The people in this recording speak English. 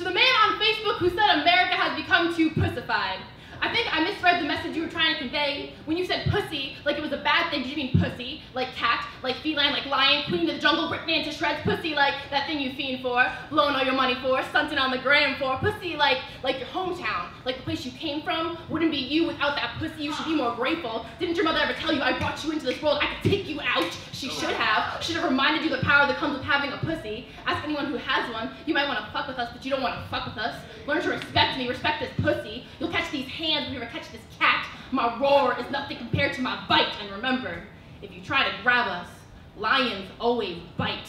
To the man on Facebook who said America has become too pussified. I think I misread the message you were trying to convey when you said pussy, like it was a bad thing. Did you mean pussy, like cat, like feline, like lion, queen of the jungle, ripped man to shreds, pussy, like that thing you fiend for, blowing all your money for, stunting on the gram for, pussy, like like your hometown, like the place you came from, wouldn't be you without that pussy. You should be more grateful. Didn't your mother ever tell you I brought you into this world? I could take you should have. Reminded you the power that comes with having a pussy. Ask anyone who has one. You might want to fuck with us, but you don't want to fuck with us. Learn to respect me. Respect this pussy. You'll catch these hands when you ever catch this cat. My roar is nothing compared to my bite. And remember, if you try to grab us, lions always bite